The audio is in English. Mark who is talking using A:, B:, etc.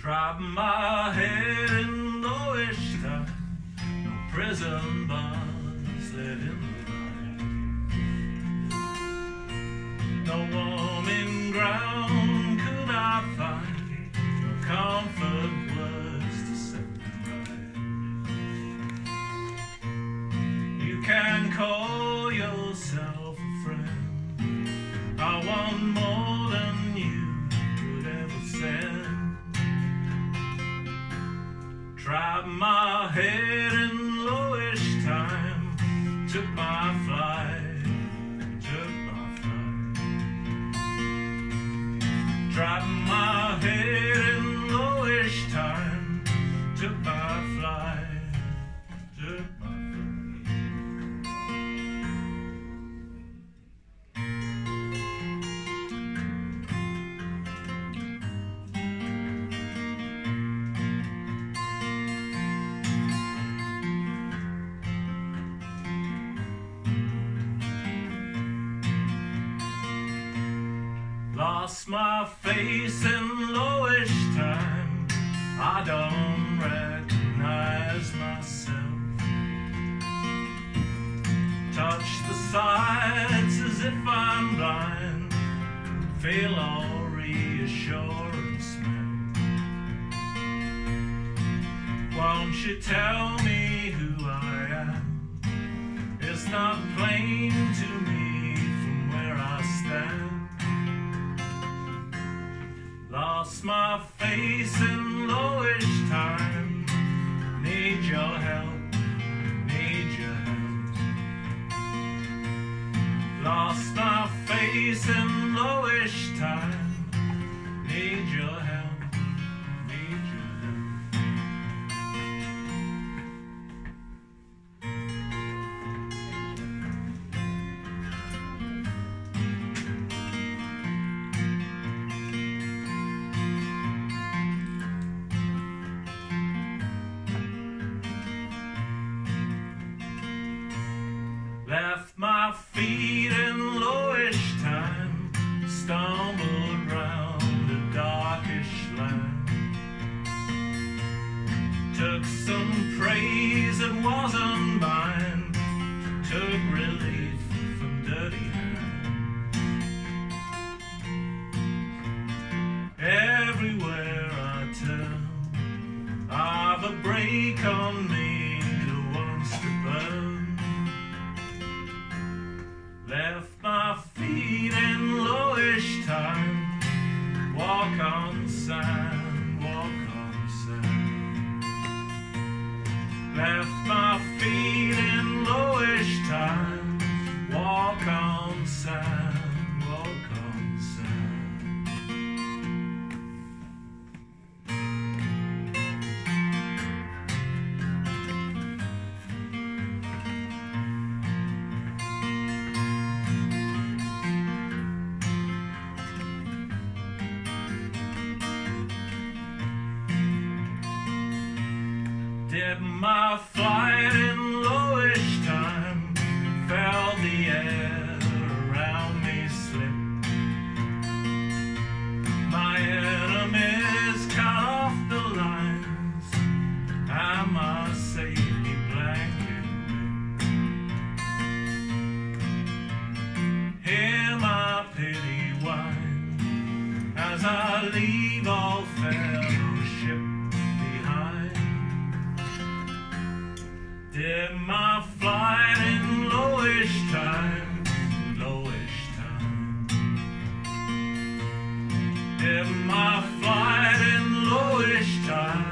A: Drop my head in lowish tide, no prison bars let in the light. No warming ground could I find, no comfort was to set me right. You can call yourself a friend. I want my head in lowish time, took my Lost my face in lowish time. I don't recognize myself. Touch the sides as if I'm blind. Feel all reassurance now. Won't you tell me who I am? It's not plain to me from where I stand. Lost my face in lowish time. Need your help, need your help. Lost my face in lowish time. Need your feet in lowish time, stumbled round a darkish land. Took some praise that wasn't mine, took relief from dirty hands. Everywhere I turn, I've a break on me Did my flight in lowish time, felt the air around me slip. My enemies cut off the lines, and my safety blanket. Hear my pity whine as I leave all fellowship my flight in lowish time,